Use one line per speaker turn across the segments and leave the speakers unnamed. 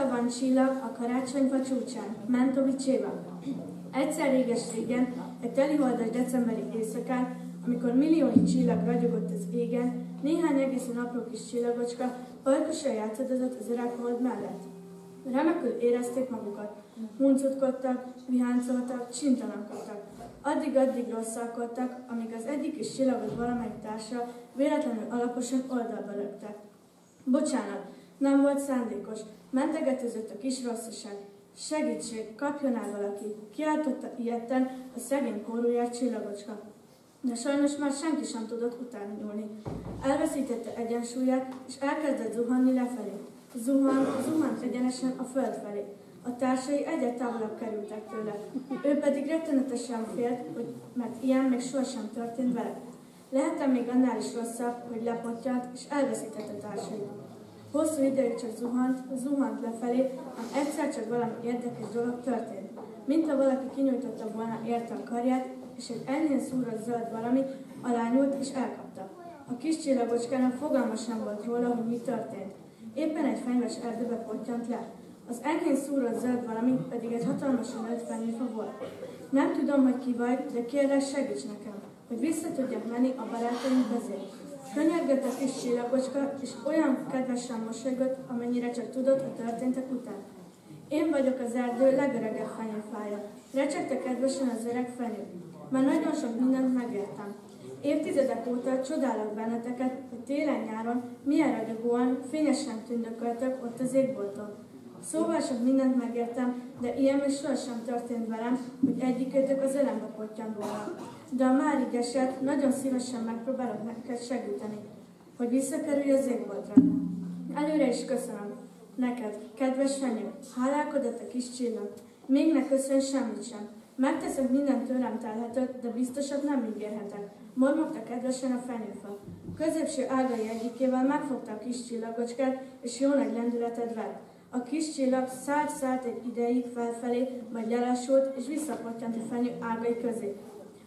Mióta van csillag a karácsonyfa csúcsán? Mentovics Éva. Egyszer réges-régen, egy teliholdas decemberi éjszakán, amikor milliónyi csillag ragyogott az égen, néhány egészen apró kis csillagocska alkosan játszadozott az öreg hold mellett. Remekül érezték magukat, huncutkodtak, viháncoltak, csintalankodtak. Addig-addig rosszalkodtak, amíg az egyik is csillagot valamelyik társa véletlenül alaposan oldalba lökte. Bocsánat, nem volt szándékos, mentegetőzött a kis rosszaság. Segítség, kapjon el valaki, kiáltotta ilyetten a szegény kórulját csillagocska. De sajnos már senki sem tudott utána nyúlni. Elveszítette egyensúlyát, és elkezdett zuhanni lefelé. Zuhan, zuhant egyenesen a föld felé. A társai egyre távolabb kerültek tőle. Ő pedig rettenetesen félt, hogy, mert ilyen még sohasem történt vele. Lehetem még annál is rosszabb, hogy lepottyant és elveszítette társait. Hosszú ideig csak zuhant, zuhant lefelé, ám egyszer csak valami érdekes dolog történt. Mint ha valaki kinyújtotta volna érte a karját, és egy enyhén szúrott zöld valami alányult és elkapta. A kis csillagocskának fogalma sem volt róla, hogy mi történt. Éppen egy fenyves erdőbe pottyant le. Az enyhén szúrott zöld valami pedig egy hatalmasan fenyőfa volt. Nem tudom, hogy ki vagy, de kérlek segíts nekem, hogy vissza tudjak menni a barátaim közé. Könyörgött a kis csillagocska, és olyan kedvesen mosolygott, amennyire csak tudott a történtek után. Én vagyok az erdő legöregebb fenyőfája. Recsegte kedvesen az öreg fenyő. Már nagyon sok mindent megértem. Évtizedek óta csodálok benneteket, hogy télen-nyáron milyen ragyogóan, fényesen tündököltök ott az égbolton. Szóval sok mindent megértem, de ilyen még sohasem történt velem, hogy egyikőtök az ölembe pottyan volna. De a már így eset, nagyon szívesen megpróbálok neked segíteni, hogy visszakerülj az égboltra. Előre is köszönöm. Neked, kedves fenyő, hálálkodott a kis csillag. Még ne köszönj semmit sem. Megteszek mindent tőlem telhetőt, de biztosat nem ígérhetek. Mormogta kedvesen a fenyőfa. Középső ágai egyikével megfogta a kis csillagocskát, és jó nagy lendületet vett. A kis csillag szállt-szállt egy ideig felfelé, majd lelassult, és visszapottyant a fenyő ágai közé.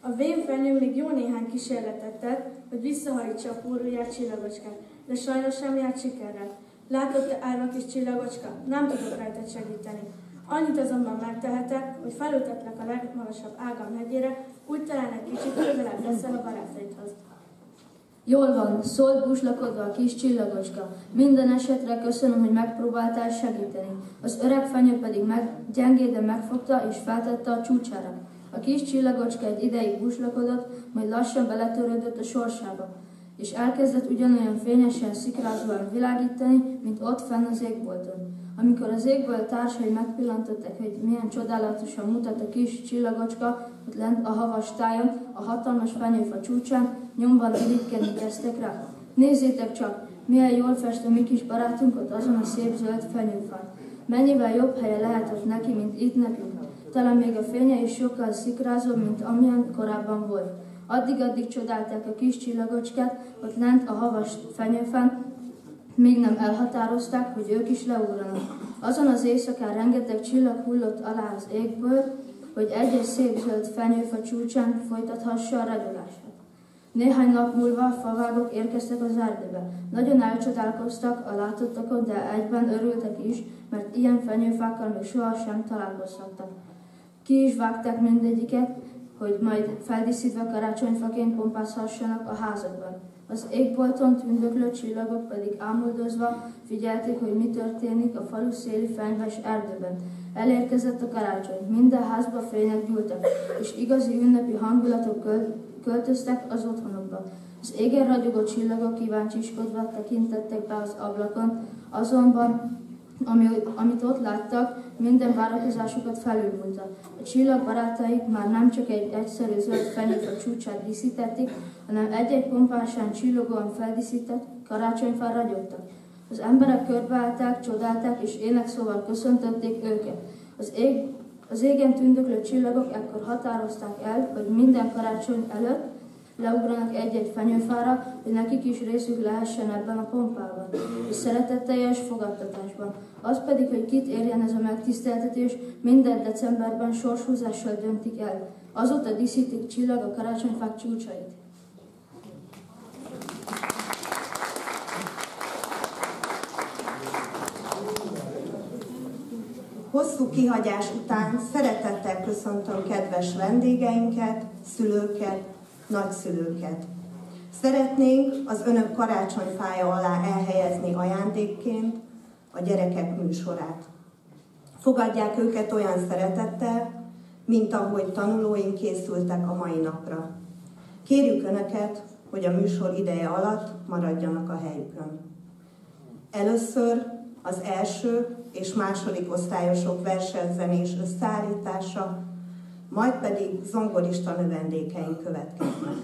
A vén fenyő még jó néhány kísérletet tett, hogy visszahajítsa a póruját csillagocskát, de sajnos sem járt sikerrel. Látott-e árva kis csillagocska? Nem tudok rajta segíteni. Annyit azonban megtehetek, hogy felültetlek a legmagasabb ágam hegyére, úgy talán egy kicsit közelebb leszel a barátaidhoz.
Jól van, szólt buslakodva a kis csillagocska. Minden esetre köszönöm, hogy megpróbáltál segíteni. Az öreg fenyő pedig meg, gyengéden megfogta és feltette a csúcsára. A kis csillagocska egy ideig buslakodott, majd lassan beletörődött a sorsába, és elkezdett ugyanolyan fényesen szikrázóan világítani, mint ott fenn az égbolton. Amikor az égből társai megpillantották, hogy milyen csodálatosan mutat a kis csillagocska, ott lent a havas tájon, a hatalmas fenyőfa csúcsán, nyomban irigykedni kezdtek rá. Nézzétek csak, milyen jól fest a mi kis barátunk ott azon a szép zöld fenyőfán. Mennyivel jobb helye lehetett neki, mint itt nekünk. Talán még a fénye is sokkal szikrázóbb, mint amilyen korábban volt. Addig-addig csodálták a kis csillagocskát, ott lent a havas fenyőfán, még nem elhatározták, hogy ők is leugranak. Azon az éjszakán rengeteg csillag hullott alá az égből, hogy egy-egy szép zöld fenyőfa csúcsán folytathassa a ragyogását. Néhány nap múlva favágok érkeztek az erdőbe. Nagyon elcsodálkoztak a látottakon, de egyben örültek is, mert ilyen fenyőfákkal még sohasem találkozhattak. Ki is vágták mindegyiket, hogy majd feldíszítve karácsonyfaként pompázhassanak a házakban. Az égbolton tündöklő csillagok pedig ámuldozva figyelték, hogy mi történik a falu széli fenyves erdőben. Elérkezett a karácsony, minden házba fények gyúltak, és igazi ünnepi hangulatok költöztek az otthonokba. Az égen ragyogó csillagok kíváncsiskodva tekintettek be az ablakon, azonban ami, amit ott láttak, minden várakozásukat felülmúlta. A csillag barátaik már nem csak egy egyszerű zöld fenyőfa csúcsát díszítették, hanem egy-egy pompásan csillogóan feldíszített karácsonyfán ragyogtak. Az emberek körbeállták, csodálták és énekszóval köszöntötték őket. Az, ég, az égen tündöklő csillagok ekkor határozták el, hogy minden karácsony előtt leugranak egy-egy fenyőfára, hogy nekik is részük lehessen ebben a pompában, és szeretetteljes fogadtatásban. Az pedig, hogy kit érjen ez a megtiszteltetés, minden decemberben sorshúzással döntik el. Azóta díszítik csillag a karácsonyfák csúcsait.
Hosszú kihagyás után szeretettel köszöntöm kedves vendégeinket, szülőket, nagyszülőket. Szeretnénk az önök karácsonyfája alá elhelyezni ajándékként a gyerekek műsorát. Fogadják őket olyan szeretettel, mint ahogy tanulóink készültek a mai napra. Kérjük Önöket, hogy a műsor ideje alatt maradjanak a helyükön. Először az első és második osztályosok versenyzenés összeállítása, majd pedig zongorista növendékeink következnek.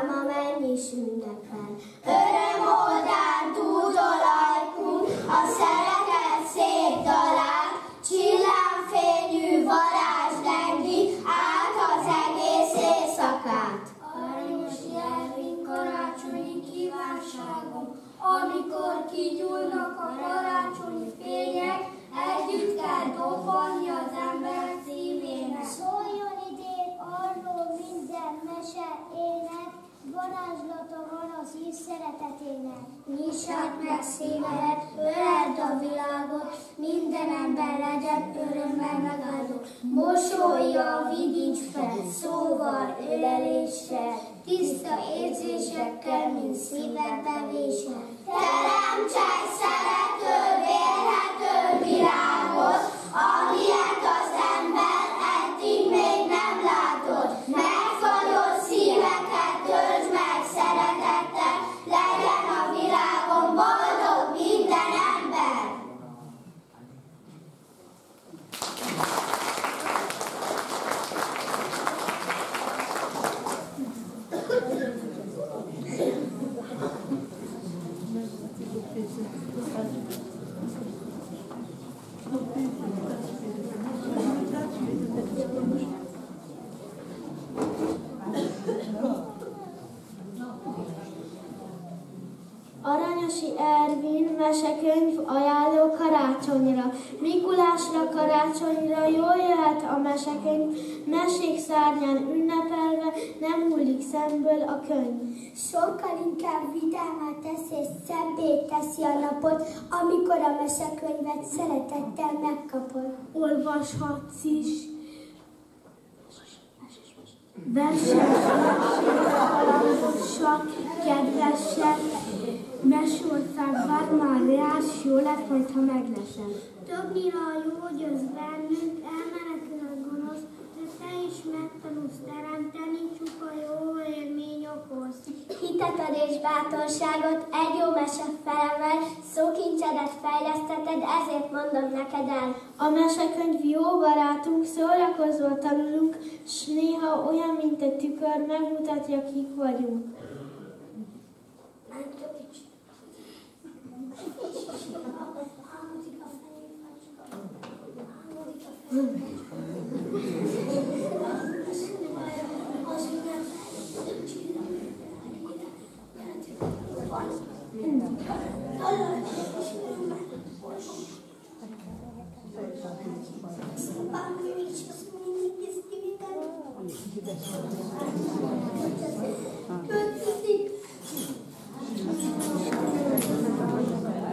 Láma mennyi ünnepel. Öröm oldán dúdol ajkunk, a szeretet szép dalát, csillámfényű varázs lengi át az egész éjszakát.
Aranyos jelvén karácsonyi kívánságom, amikor kigyúlnak a karácsonyi fények, együtt kell dobni az ember szívének.
Szóljon idén arról minden mese ének, varázslata van az íz szeretetének. Nyissad meg szívedet, öleld a világot, minden ember legyen örömmel megáldó. Mosolya, vidíts fel, szóval, öleléssel, tiszta érzésekkel, mint szívedbevéssel. Teremts egy szerető, Ervin mesekönyv ajánló karácsonyra. Mikulásra karácsonyra jól jöhet a mesekönyv, mesék szárnyán ünnepelve, nem hullik szemből a könyv.
Sokkal inkább vidámá teszi és szebbé teszi a napot, amikor a mesekönyvet szeretettel megkapod.
Olvashatsz is verset, sok kedvesen, mesország Varmán Reás, jó lett majd, ha meglesem.
Többnyire a jó győz bennünk, elmenekül a gonosz, de te is megtanulsz teremteni, csupa jó élmény okoz.
Hitet ad és bátorságot, egy jó mese felemel, szókincsedet fejleszteted, ezért mondom neked el.
A mesekönyv jó barátunk, szórakozva tanulunk, s néha olyan, mint egy tükör, megmutatja, kik vagyunk.
Ünnepre készülődünk, estelegít már,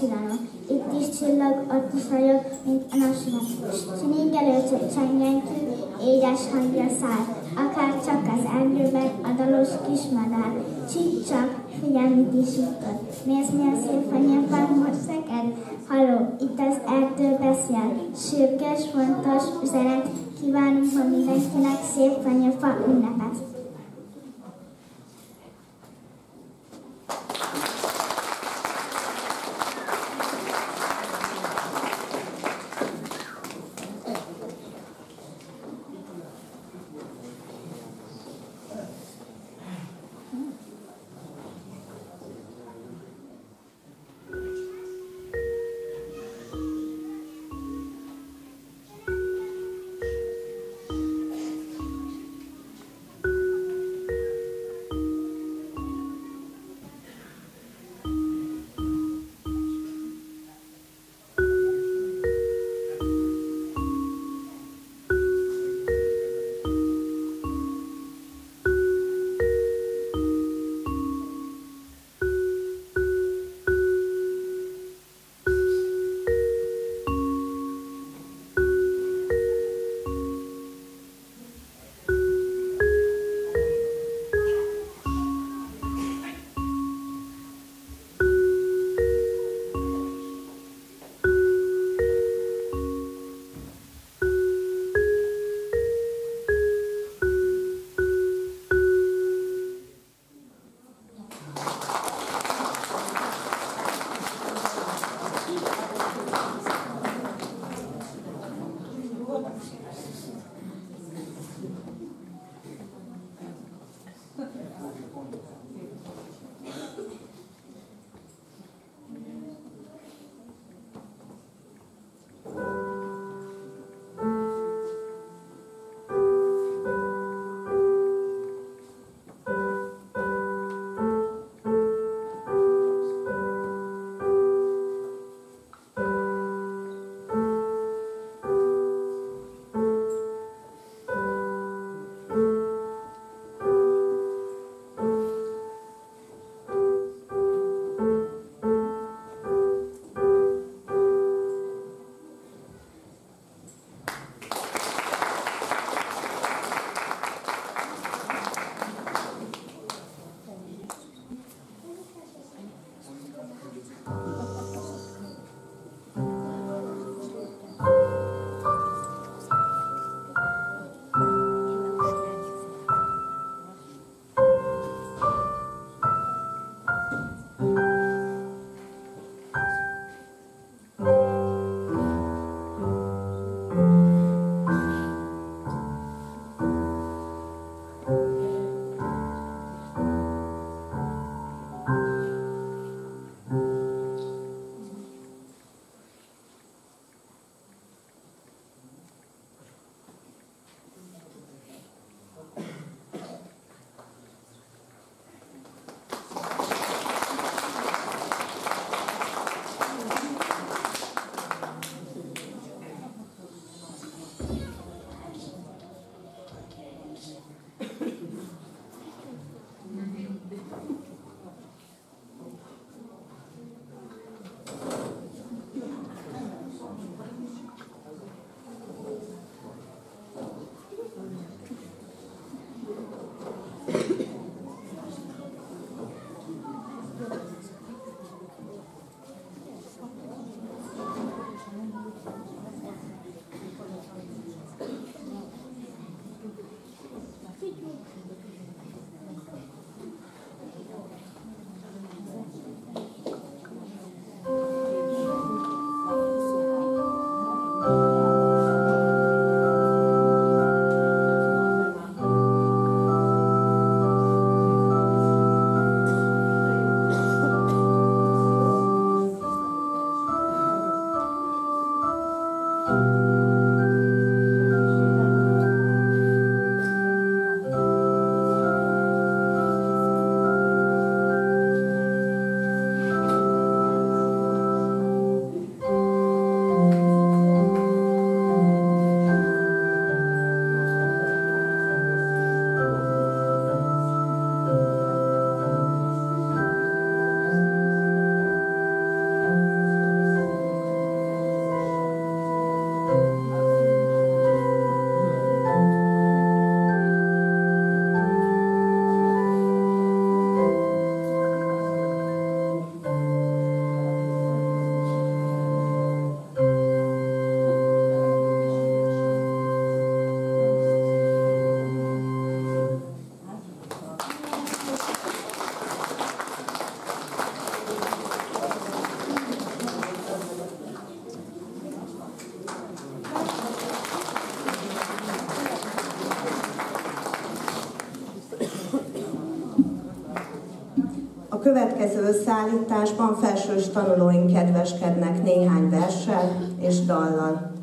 csillanok, itt is csillog, ott is vagyok, mint a napsulat, s csiningelő csengentű, édes hangja száll, akár csak az erdőben a dalos kis madár, csík csak, figyelj, mit is jutott, nézd, milyen szép fenyőfán most szeked, Halló, itt az erdő beszél. Sürgős, fontos üzenet. Kívánunk ma mindenkinek szép fenyőfa ünnepet.
Következő összeállításban felsős tanulóink kedveskednek néhány verssel és dallal.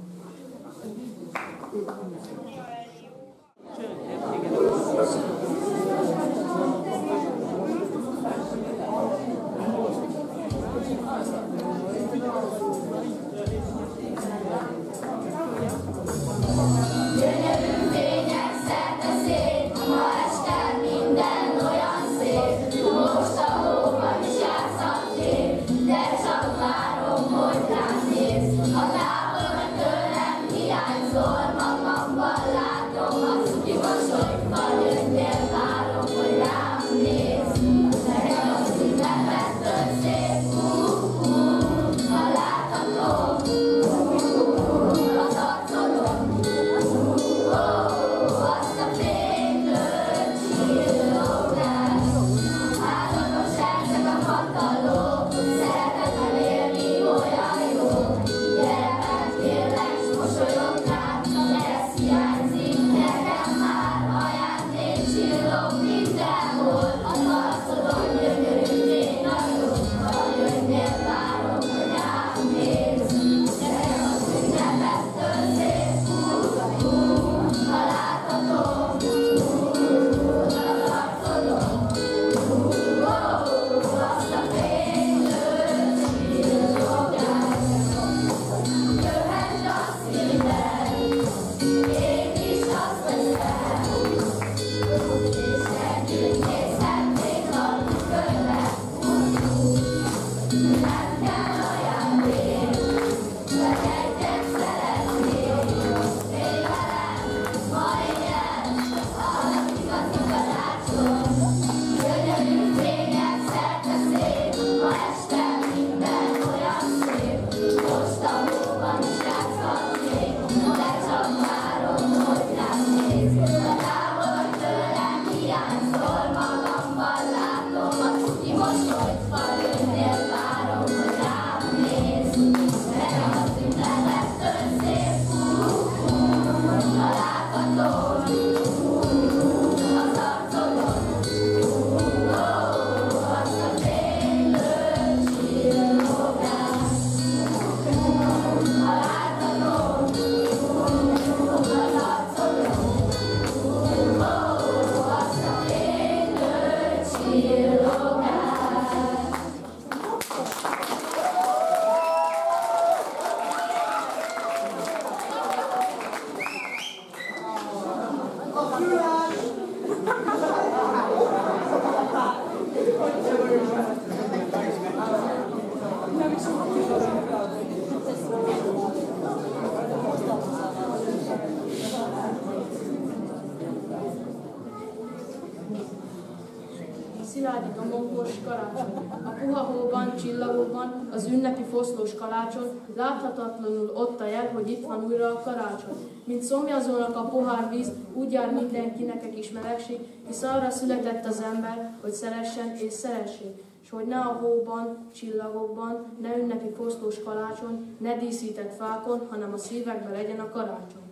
Láthatatlanul ott a jel, hogy itt van újra a karácsony. Mint szomjazónak a pohár víz, úgy jár mindenkinek egy kis melegség, hisz arra született az ember, hogy szeressen és szeressék, és hogy ne a hóban, csillagokban, ne ünnepi fosztós kalácson, ne díszített fákon, hanem a szívekben legyen a karácsony.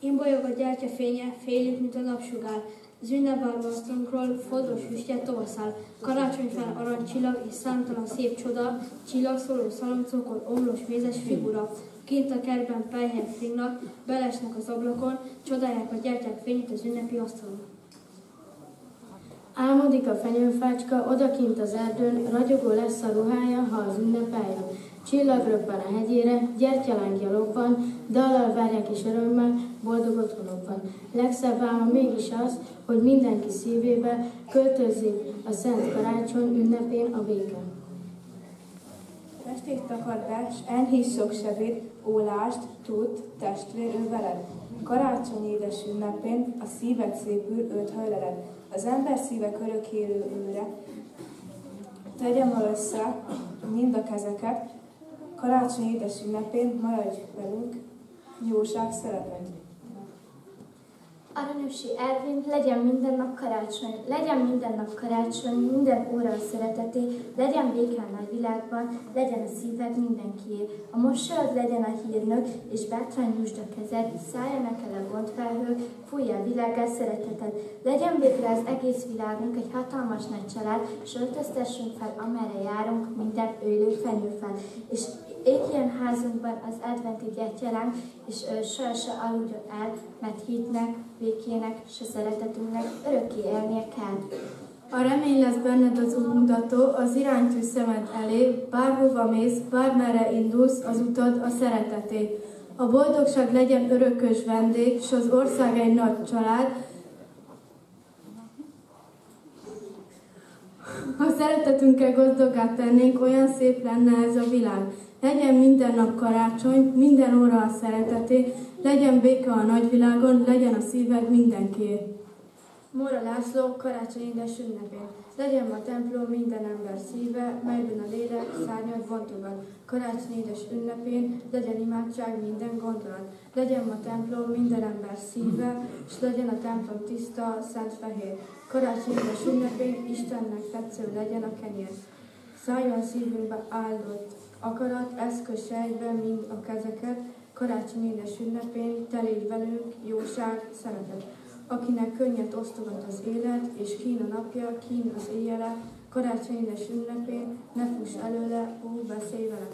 Én bolyog a gyertya fénye, félig, mint a napsugár, az ünnepárvasztunkról fodros füstje tovaszáll, karácsonyfel aranycsillag és számtalan szép csoda, csillagszóló szalomcokon omlós mézes figura. Kint a kertben pelyhek fringnak, belesnek az ablakon, csodálják a gyertyák fényét az ünnepi asztalon.
Álmodik a fenyőfácska, odakint az erdőn, ragyogó lesz a ruhája, ha az ünnep. Csillagröppen a hegyére, gyertyalánkja lobban, dallal várják és örömmel, boldog otthonokban. Legszebb álma mégis az, hogy mindenki szívébe költözik a Szent Karácsony ünnepén a béke.
Testét takardás, enyhíts sok sevét, ólást, tud, testvér, ő veled. Karácsony édes ünnepén a szíved szépül, őt hajleled. Az ember szíve örökélő őre, tegyem össze mind a kezeket, karácsony édes ünnepén maradj velünk, jóság szeretet.
Aranyusi Ervin, legyen minden nap karácsony, legyen minden nap karácsony, minden óra a szereteté, legyen békán nagy világban, legyen a szíved mindenkié. A mosolyod legyen a hírnök, és bátran nyújtsd a kezed, szálljanak el a gondfelhők, fújja a világát szereteted. Legyen végre az egész világunk egy hatalmas nagy család, és öltöztessünk fel, amerre járunk, minden őlő fenyő fel. És égjen házunkban az adventi gyertyalánk, és ő soha se aludjon el, mert hitnek, békének, se szeretetünknek örökké élnie kell.
A remény lesz benned az útmutató, az iránytű szemed elé, bárhova mész, bármerre indulsz, az utad a szereteté. A boldogság legyen örökös vendég, s az ország egy nagy család. Ha szeretetünkkel gazdagát tennénk, olyan szép lenne ez a világ. Legyen minden nap karácsony, minden óra a szereteté, legyen béke a nagyvilágon, legyen a szíved mindenkié.
Móra László karácsonyi édes ünnepén. Legyen ma templom minden ember szíve, melyben a lélek szárnyat bontogat. Karácsonyi édes ünnepén legyen imádság minden gondolat. Legyen ma templom minden ember szíve, és legyen a templom tiszta, szent fehér. Karácsonyi édes ünnepén Istennek tetsző legyen a kenyér. Szálljon szívünkbe áldott akarat, eszköz sejtbe mind a kezeket, karácsony édes ünnepén telégy velünk jóság, szeretet. Akinek könnyet osztogat az élet, és kín a napja, kín az éjjele, karácsony édes ünnepén ne fuss előle, ó, beszélj vele.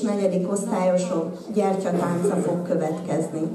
És negyedik osztályosok gyertyatánca fog következni.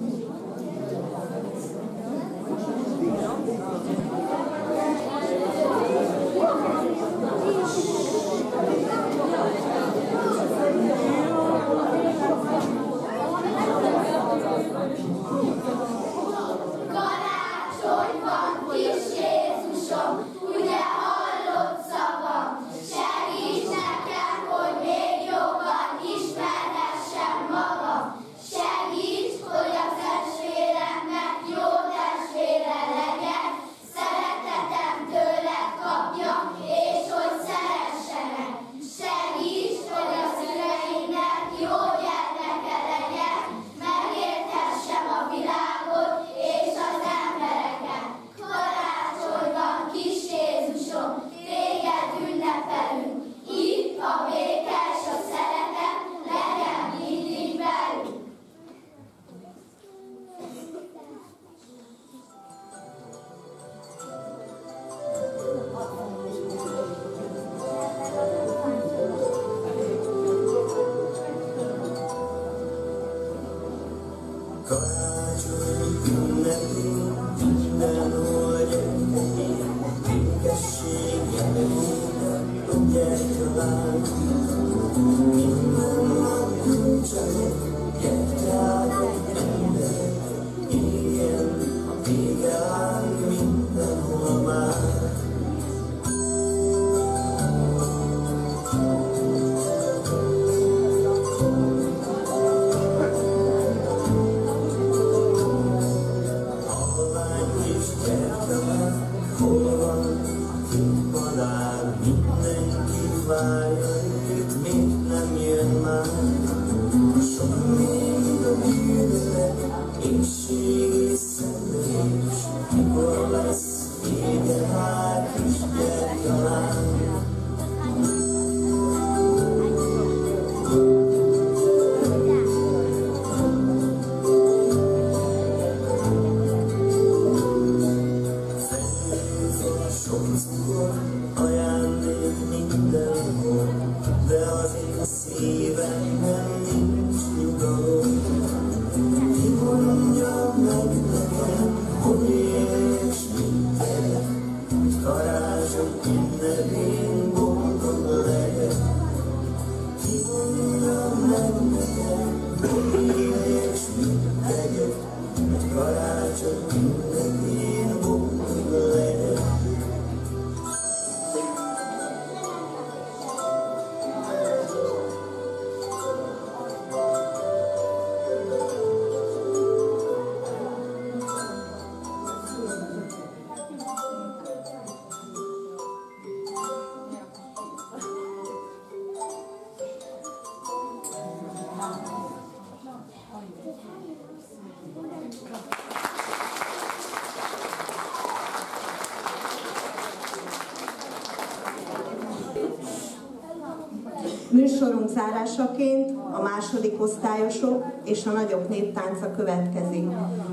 Műsorunk zárásaként a második osztályosok és a nagyobb néptánca következik.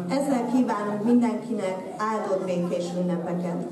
Ezzel kívánunk mindenkinek áldott békés ünnepeket.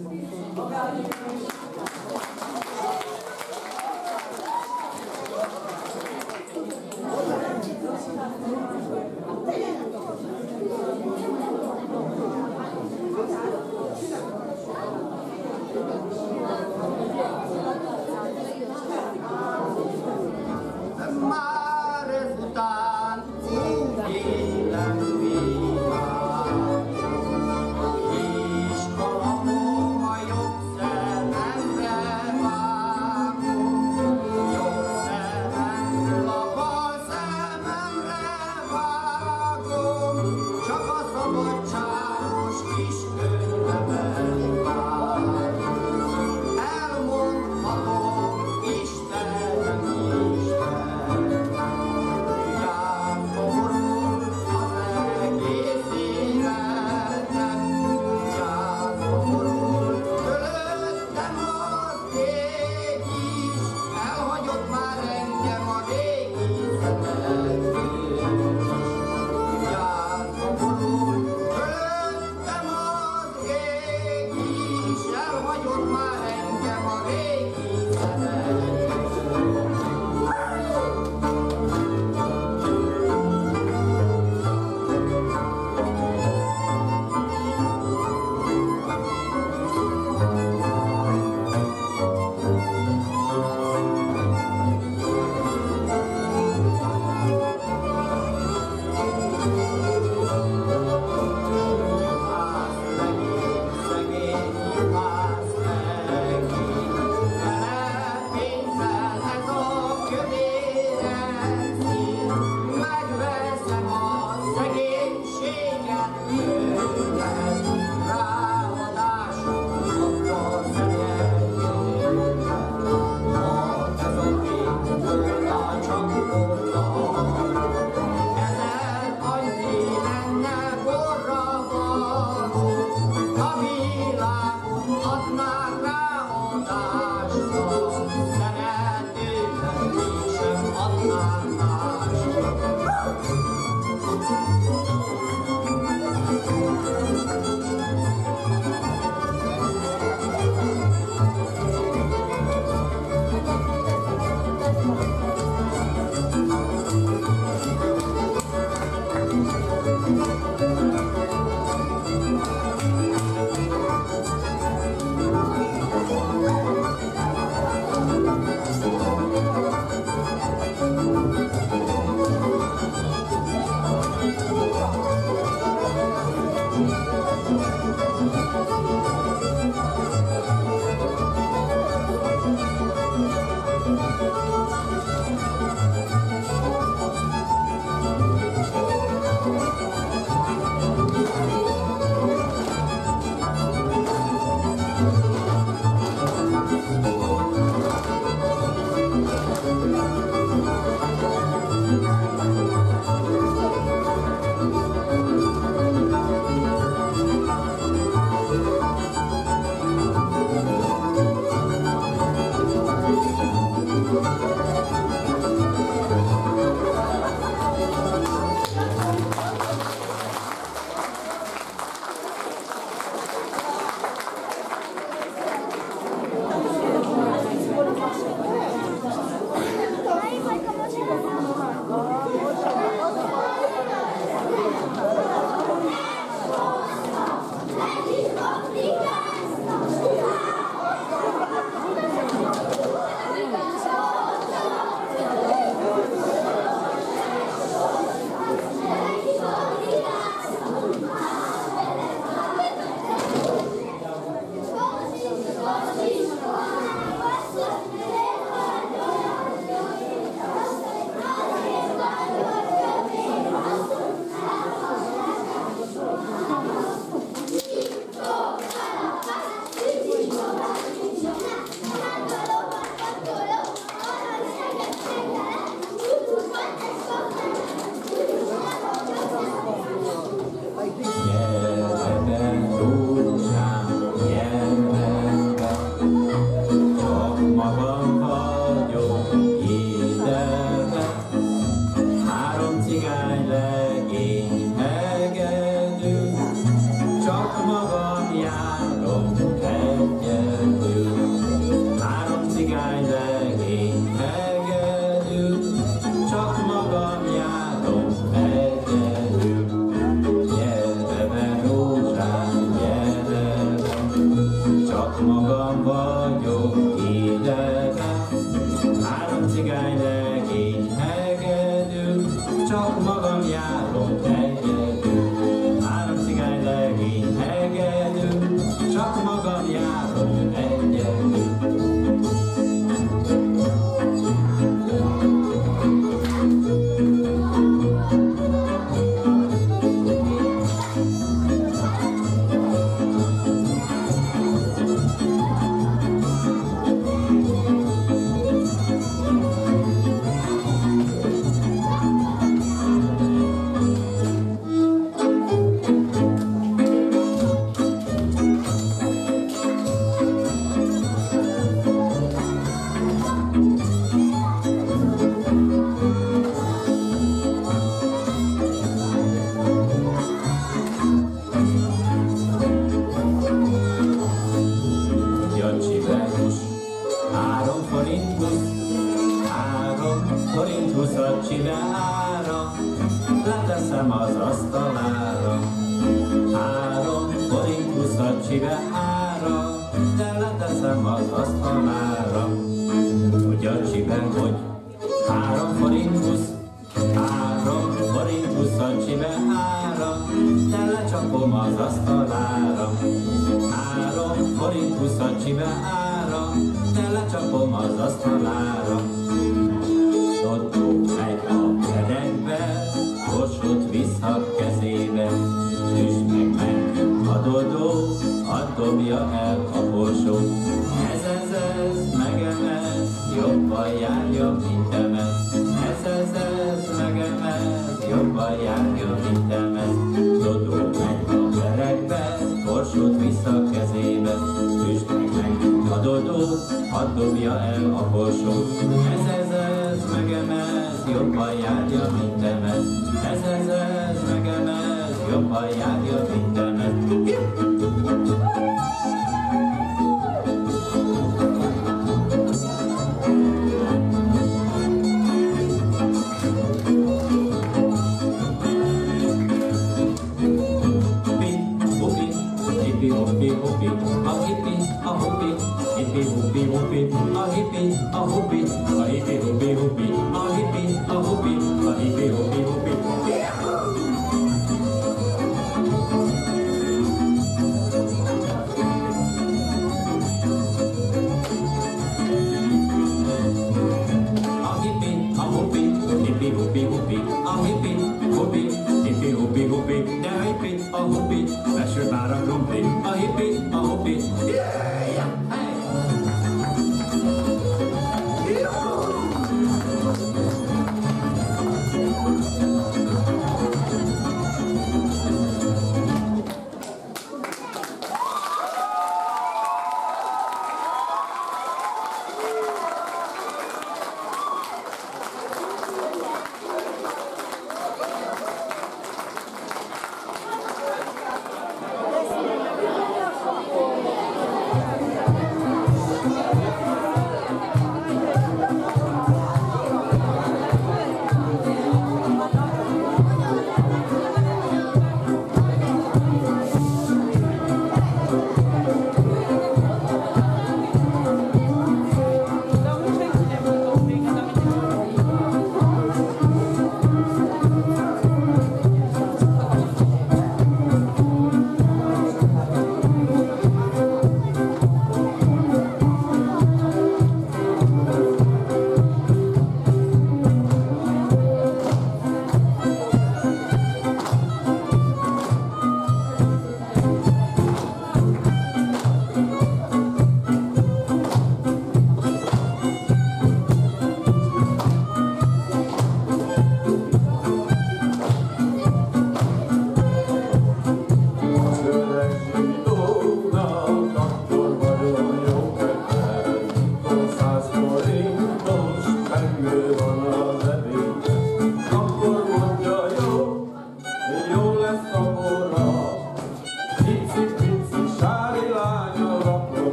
hadd dobja el a korsót. Ez, ez, ez, megemez, jobban járja, mint emez. Ez, ez, ez, megemez, jobban járja, mint emez.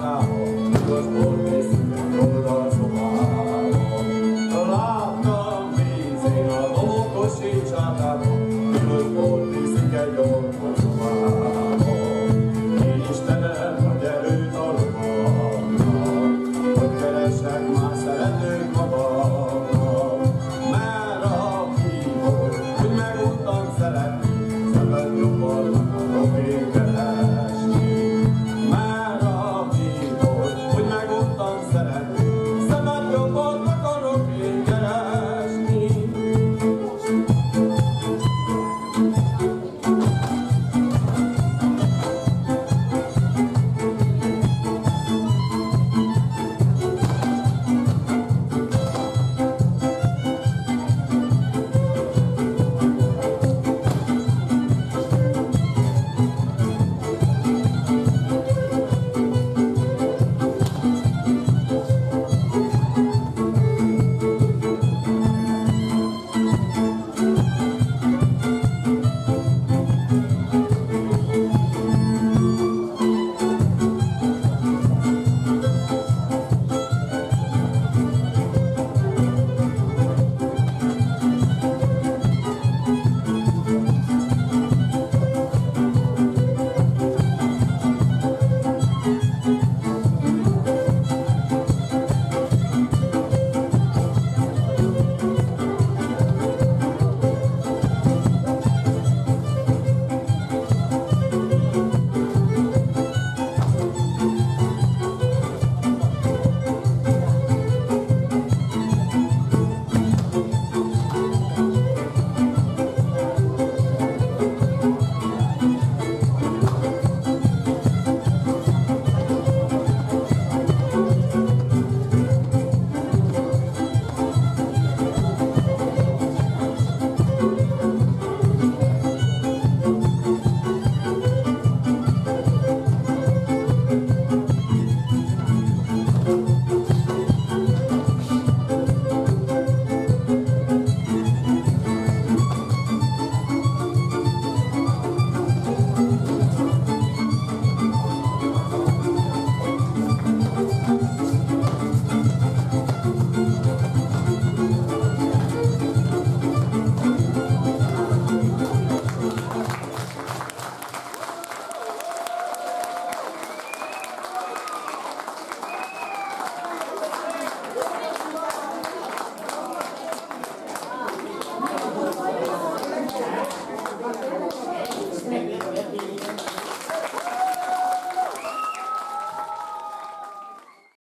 now.